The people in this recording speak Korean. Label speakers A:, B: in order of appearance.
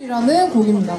A: 이라는 곡입니다.